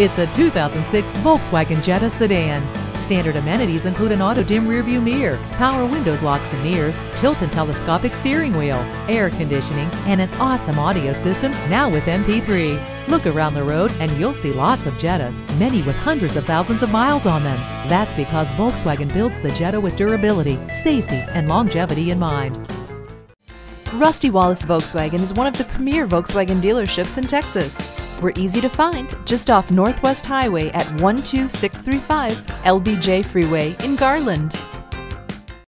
It's a 2006 Volkswagen Jetta sedan. Standard amenities include an auto-dim rearview mirror, power windows, locks and mirrors, tilt and telescopic steering wheel, air conditioning, and an awesome audio system now with MP3. Look around the road and you'll see lots of Jettas, many with hundreds of thousands of miles on them. That's because Volkswagen builds the Jetta with durability, safety, and longevity in mind. Rusty Wallis Volkswagen is one of the premier Volkswagen dealerships in Texas. We're easy to find just off Northwest Highway at 12635 LBJ Freeway in Garland.